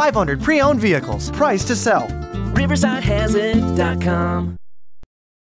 500 pre owned vehicles, price to sell. RiversideHasIt.com.